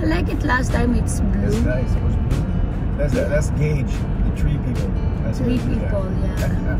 I like it last time it's blue. That's nice. That's, that's Gage, the tree people. That's Tree people, yeah.